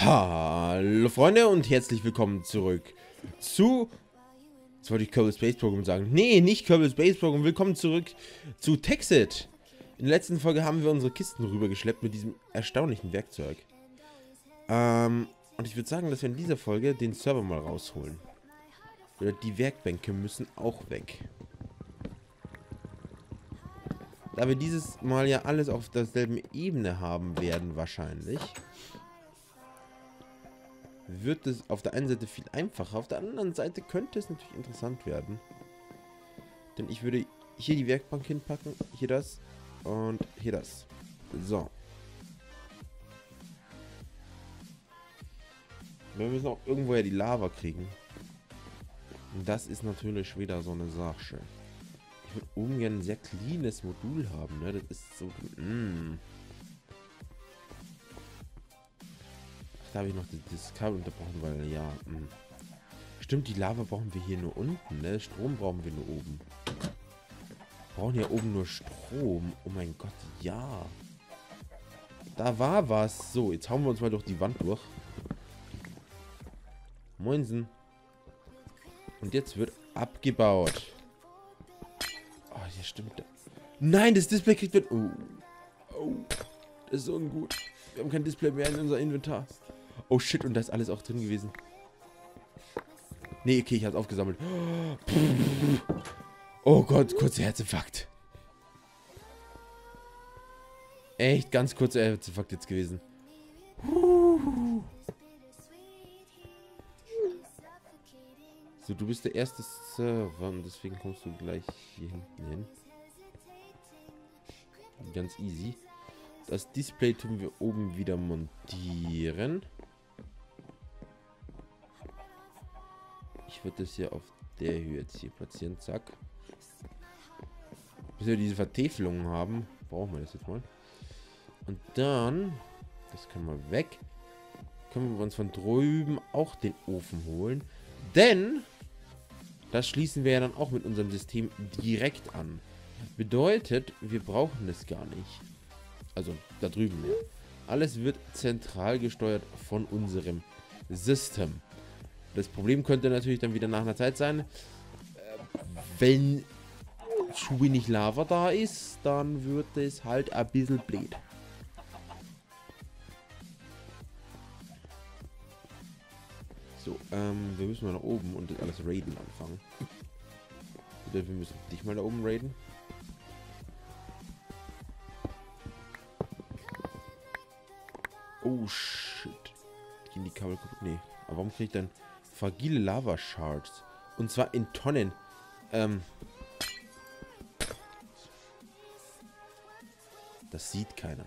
Hallo Freunde und herzlich willkommen zurück zu... Jetzt wollte ich Kerbal Space Program sagen. Nee, nicht Kerbal Space Program. Willkommen zurück zu Texit. In der letzten Folge haben wir unsere Kisten rübergeschleppt mit diesem erstaunlichen Werkzeug. Ähm, und ich würde sagen, dass wir in dieser Folge den Server mal rausholen. Oder die Werkbänke müssen auch weg. Da wir dieses Mal ja alles auf derselben Ebene haben werden wahrscheinlich, wird es auf der einen Seite viel einfacher, auf der anderen Seite könnte es natürlich interessant werden. Denn ich würde hier die Werkbank hinpacken, hier das und hier das. So. Wir müssen auch irgendwoher die Lava kriegen. Das ist natürlich wieder so eine Sache. Ich würde oben gerne ein sehr cleanes Modul haben, ne? Das ist so... Mm. Da habe ich noch das Kabel unterbrochen, weil ja... Mh. Mm. Stimmt, die Lava brauchen wir hier nur unten, ne? Strom brauchen wir nur oben. Wir brauchen ja oben nur Strom. Oh mein Gott, ja. Da war was. So, jetzt hauen wir uns mal durch die Wand durch. Moinsen. Und jetzt wird abgebaut. Oh, hier stimmt. Nein, das Display kriegt wird. Oh. Oh. Das ist ungut. Wir haben kein Display mehr in unser Inventar. Oh shit, und da ist alles auch drin gewesen. Nee, okay, ich hab's aufgesammelt. Oh Gott, kurzer Herzinfarkt. Echt ganz kurzer Herzinfarkt jetzt gewesen. So, du bist der erste Server und deswegen kommst du gleich hier hinten hin. Ganz easy. Das Display tun wir oben wieder montieren. Ich würde das hier auf der Höhe jetzt hier platzieren. Zack. Bis wir diese Vertäfelungen haben, brauchen wir das jetzt mal. Und dann, das können wir weg. Können wir uns von drüben auch den Ofen holen. Denn, das schließen wir ja dann auch mit unserem System direkt an. Bedeutet, wir brauchen das gar nicht. Also, da drüben mehr. Alles wird zentral gesteuert von unserem System. Das Problem könnte natürlich dann wieder nach einer Zeit sein, wenn zu wenig Lava da ist, dann wird es halt ein bisschen blöd. So, ähm, wir müssen mal nach oben und das alles raiden anfangen. Oder wir müssen dich mal da oben raiden. Oh shit. Gehen die Kabel kaputt? Nee. Aber warum krieg ich dann Fragile Lava Shards. Und zwar in Tonnen. Ähm. Das sieht keiner.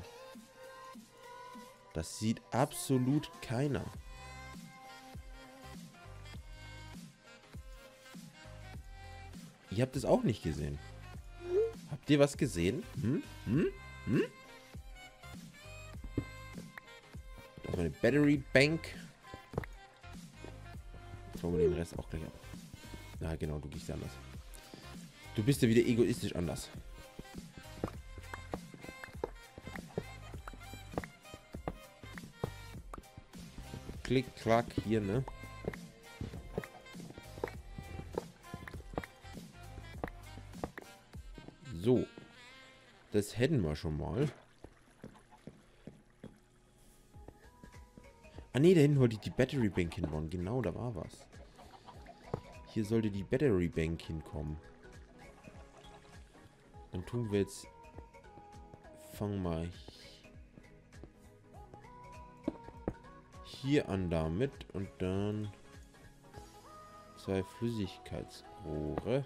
Das sieht absolut keiner. Ihr habt es auch nicht gesehen. Habt ihr was gesehen? Hm? Hm? Hm? Das ist meine Battery Bank wir den Rest auch gleich ab. Ja, genau, du gehst anders. Du bist ja wieder egoistisch anders. Klick, klack, hier, ne? So. Das hätten wir schon mal. Ah ne, da hinten wollte ich die Battery Bank hinbauen. Genau, da war was. Hier sollte die Battery Bank hinkommen. Dann tun wir jetzt... Fang mal hier an damit und dann zwei Flüssigkeitsrohre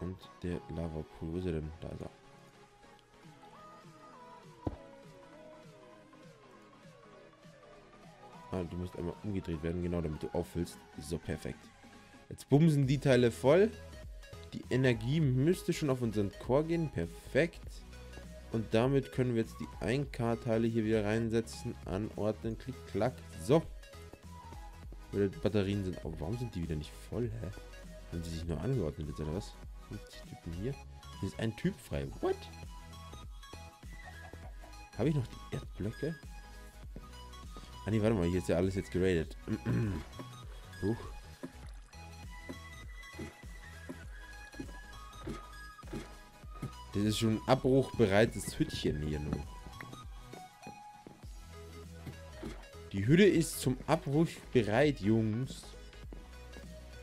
und der Lava Pool. Wo ist er denn? Da ist er. Ah, du musst einmal umgedreht werden, genau damit du auffüllst. So, perfekt. Jetzt bumsen die Teile voll. Die Energie müsste schon auf unseren Core gehen. Perfekt. Und damit können wir jetzt die 1K-Teile hier wieder reinsetzen, anordnen, klick, klack. So. Die Batterien sind... Oh, warum sind die wieder nicht voll, hä? Haben sie sich nur angeordnet jetzt, oder was? 50 Typen hier. Hier ist ein Typ frei. What? Habe ich noch die Erdblöcke? Ah nee, warte mal, hier ist ja alles jetzt geradet. Huch. Das ist schon ein abbruchbereites Hütchen hier nur. Die Hütte ist zum Abbruch bereit, Jungs.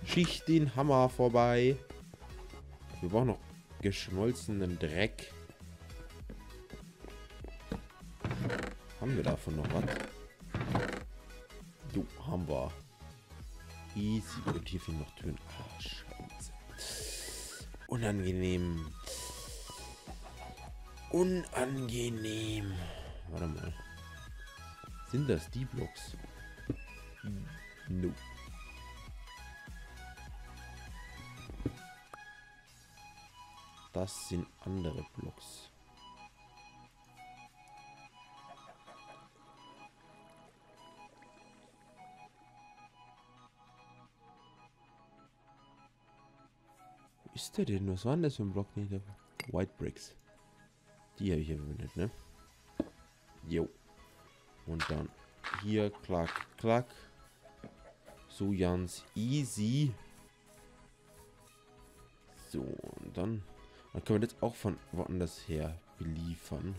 Schicht den Hammer vorbei. Wir brauchen noch geschmolzenen Dreck. Haben wir davon noch was? Jo, haben wir. Easy. Und hier fehlen noch Türen. Ah, scheiße. Unangenehm. Unangenehm. Warte mal. Sind das die Blocks? No. Das sind andere Blocks. Ist der denn? Was war denn das für ein Block? Nee, White Bricks. Die habe ich ja verwendet, ne? Jo. Und dann hier, klack, klack. So ganz easy. So, und dann, dann können wir das auch von woanders her beliefern.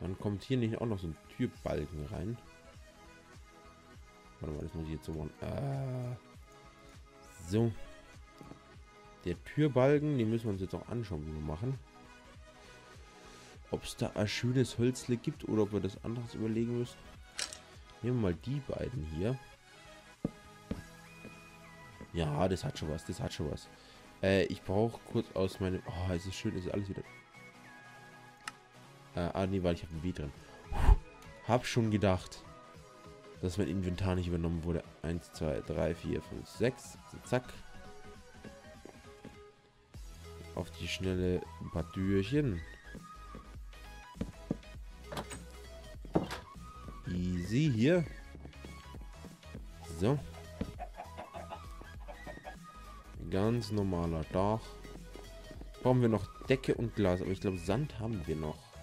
Dann kommt hier nicht auch noch so ein Türbalken rein. Warte mal, das muss ich jetzt so machen. Ah. So. Der Türbalken, den müssen wir uns jetzt auch anschauen, wie wir machen. Ob es da ein schönes Hölzle gibt oder ob wir das anderes überlegen müssen. Nehmen wir mal die beiden hier. Ja, das hat schon was, das hat schon was. Äh, ich brauche kurz aus meinem... Oh, es ist schön, es ist alles wieder... Äh, ah, nee, weil ich habe ein W drin. Hab schon gedacht, dass mein Inventar nicht übernommen wurde. 1, 2, 3, 4, 5, 6. Zack. Auf die schnelle ein paar Türchen. Easy hier. So. Ganz normaler Dach. Brauchen wir noch Decke und Glas, aber ich glaube Sand haben wir noch.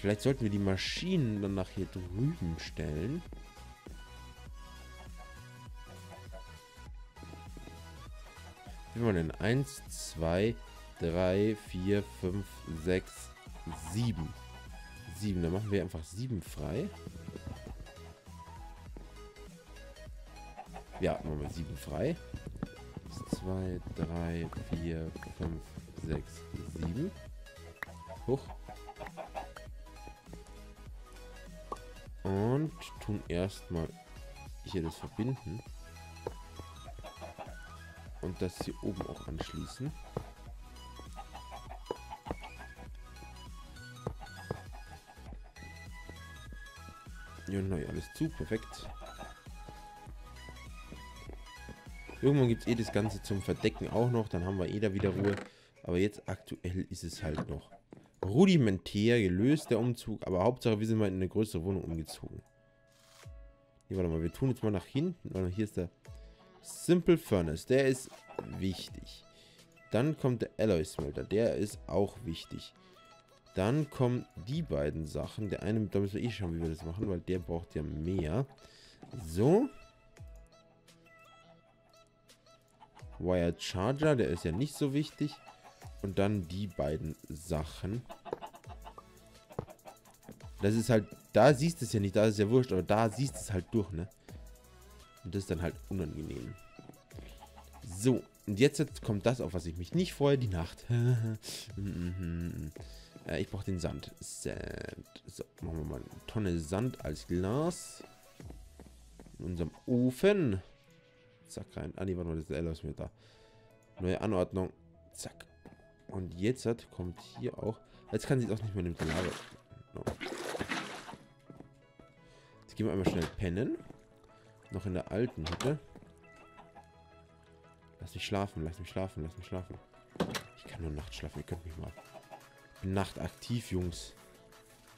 Vielleicht sollten wir die Maschinen dann nach hier drüben stellen. Wie wir denn? 1, 2, 3, 4, 5, 6, 7. 7. Dann machen wir einfach 7 frei. Ja, machen wir 7 frei. 2, 3, 4, 5, 6, 7. Hoch. Und tun erstmal hier das verbinden. Und das hier oben auch anschließen. Ja, neu, alles zu, perfekt. Irgendwann gibt es eh das Ganze zum Verdecken auch noch, dann haben wir eh da wieder Ruhe. Aber jetzt aktuell ist es halt noch rudimentär gelöst, der Umzug. Aber Hauptsache, wir sind mal in eine größere Wohnung umgezogen. Nee, warte mal, wir tun jetzt mal nach hinten. Warte, hier ist der Simple Furnace. Der ist wichtig. Dann kommt der Alloy Smelter. Der ist auch wichtig. Dann kommen die beiden Sachen. Der eine, da müssen wir eh schauen, wie wir das machen, weil der braucht ja mehr. So. Wire Charger, der ist ja nicht so wichtig. Und dann die beiden Sachen. Das ist halt, da siehst du es ja nicht, da ist es ja wurscht, aber da siehst du es halt durch, ne? Und das ist dann halt unangenehm. So, und jetzt kommt das, auf was ich mich nicht freue, die Nacht. äh, ich brauche den Sand. Sand. So, machen wir mal eine Tonne Sand als Glas. In unserem Ofen. Zack, rein. Ah, nee, warte mal, das ist mir da. Neue Anordnung. Zack. Und jetzt kommt hier auch... Jetzt kann sie auch nicht mehr mit der Lava... No. Jetzt gehen wir einmal schnell pennen. Noch in der alten Hütte. Lass mich schlafen, lass mich schlafen, lass mich schlafen. Ich kann nur nachts schlafen, ihr könnt mich mal. Ich bin nachtaktiv, Jungs.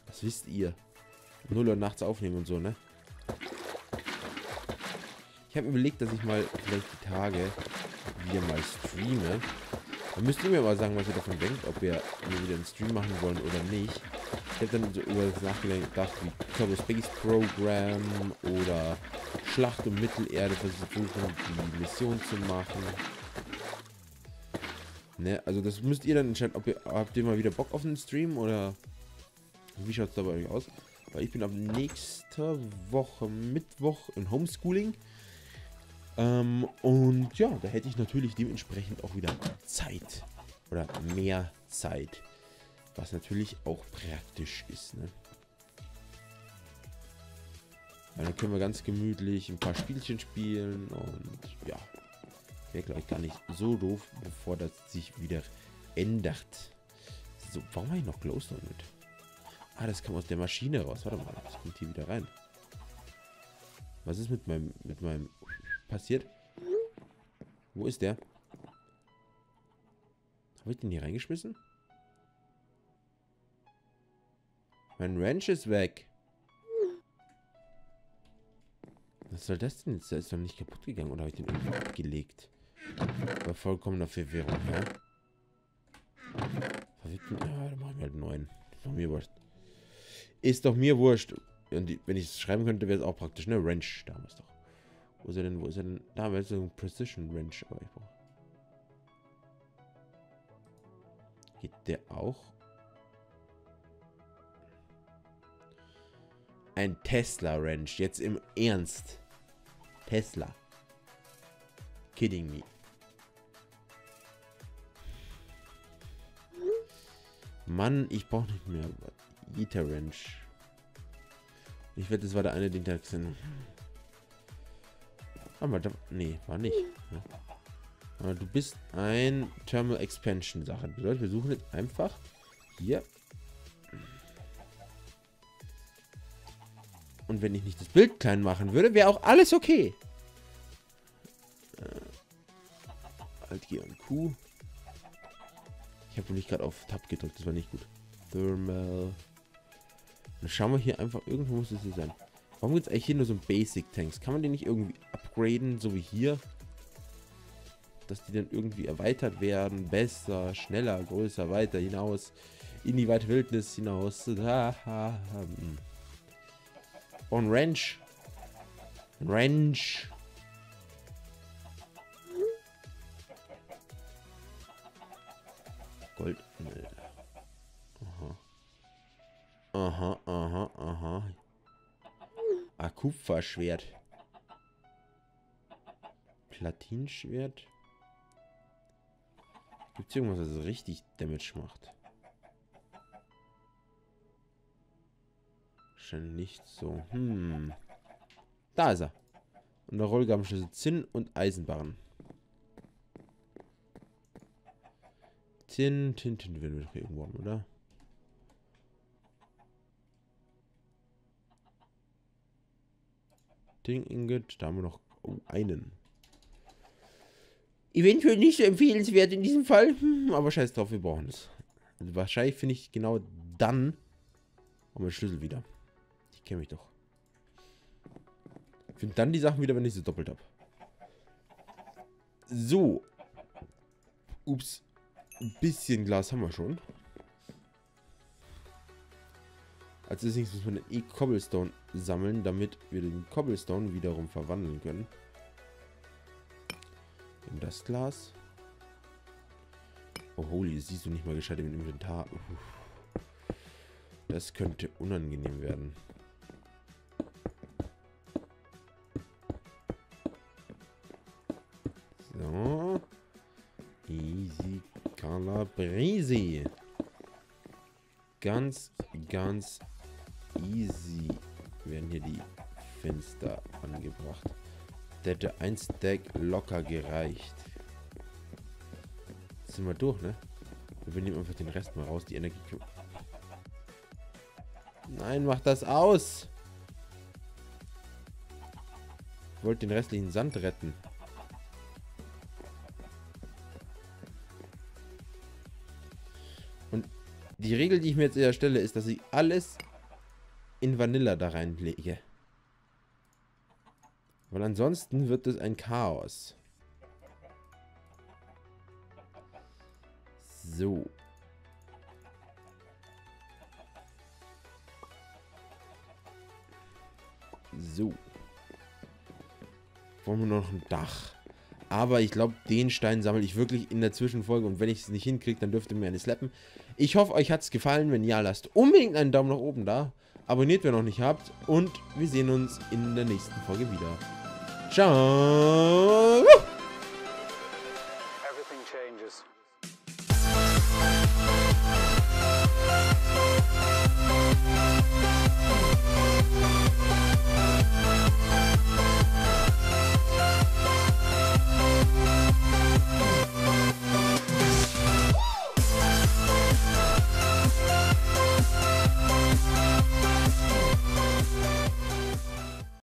Das wisst ihr. 0 Uhr nachts aufnehmen und so, ne? Ich habe überlegt, dass ich mal vielleicht die Tage wieder mal streame. Dann müsst ihr mir mal sagen, was ihr davon denkt, ob wir wieder einen Stream machen wollen oder nicht. Ich habe dann so über das nachgedacht, wie Turbo Space Program oder Schlacht um Mittelerde versuchen, die Mission zu machen. Ne, also das müsst ihr dann entscheiden, ob ihr, habt ihr mal wieder Bock auf einen Stream oder wie schaut es da bei euch aus? Weil ich bin ab nächster Woche Mittwoch in Homeschooling. Ähm, und ja, da hätte ich natürlich dementsprechend auch wieder Zeit. Oder mehr Zeit. Was natürlich auch praktisch ist, ne? Dann können wir ganz gemütlich ein paar Spielchen spielen und ja. Wäre, glaube ich, gar nicht so doof, bevor das sich wieder ändert. So, warum habe ich noch Glowstone mit? Ah, das kommt aus der Maschine raus. Warte mal, das kommt hier wieder rein. Was ist mit meinem, mit meinem passiert? Wo ist der? Habe ich den hier reingeschmissen? Mein Ranch ist weg. Was soll das denn jetzt? Der ist doch nicht kaputt gegangen. Oder habe ich den irgendwie abgelegt? War vollkommener Verwirrung, ja? Verwirrten? Ja, dann machen wir halt einen neuen. Ist doch mir wurscht. Ist doch mir wurscht. Und wenn ich es schreiben könnte, wäre es auch praktisch, ne? Ranch, da haben wir es doch. Wo ist er denn? Wo ist er denn? Da haben wir jetzt so ein Precision Wrench. Aber ich brauche. Geht der auch? Ein Tesla Wrench. Jetzt im Ernst. Tesla. Kidding me. Mann, ich brauche nicht mehr. Ita Wrench. Ich wette, das war der eine, den da sind. Aber da, nee, war nicht. Aber du bist ein Thermal Expansion Sache. Bedeutet, wir suchen jetzt einfach hier. Und wenn ich nicht das Bild klein machen würde, wäre auch alles okay. Äh, Alt G und Q. Ich habe nämlich gerade auf Tab gedrückt, das war nicht gut. Thermal. Dann schauen wir hier einfach, irgendwo muss es hier sein. Warum gibt es eigentlich hier nur so ein Basic Tanks? Kann man die nicht irgendwie upgraden, so wie hier? Dass die dann irgendwie erweitert werden, besser, schneller, größer, weiter hinaus, in die weite Wildnis hinaus. Hm. Ein Ranch. Ranch. Gold. Aha. Aha, aha, aha. Ah, Kupferschwert. Platinschwert. Gibt es irgendwas, das richtig Damage macht? Scheint nicht so. Hm. Da ist er. Und der Rollgabenschlüssel Zinn und Eisenbarren. Tin, Tin, Tin werden wir doch irgendwo haben, oder? Ding Ingot. Da haben wir noch einen. Eventuell nicht so empfehlenswert in diesem Fall. Hm, aber scheiß drauf, wir brauchen es. Also wahrscheinlich finde ich genau dann wir Schlüssel wieder. Ich kenne mich doch. Ich finde dann die Sachen wieder, wenn ich sie doppelt habe. So. Ups. Ein bisschen Glas haben wir schon. Als nächstes müssen wir den E-Cobblestone sammeln, damit wir den Cobblestone wiederum verwandeln können. In das Glas. Oh, holy, siehst du nicht mal gescheit im Inventar. Das könnte unangenehm werden. So. Easy Calabrese. Ganz, ganz easy werden hier die Fenster angebracht. Der hätte ein Stack locker gereicht. Jetzt sind wir durch, ne? Wir nehmen einfach den Rest mal raus. Die Energie... Nein, mach das aus! Ich wollte den restlichen Sand retten. Und die Regel, die ich mir jetzt erstelle, ist, dass ich alles in Vanilla da reinlege. Weil ansonsten wird es ein Chaos. So. So. Wollen wir noch ein Dach? Aber ich glaube, den Stein sammle ich wirklich in der Zwischenfolge. Und wenn ich es nicht hinkriege, dann dürft ihr mir eine slappen. Ich hoffe, euch hat es gefallen. Wenn ja, lasst unbedingt einen Daumen nach oben da. Abonniert, wer noch nicht habt. Und wir sehen uns in der nächsten Folge wieder. Ciao.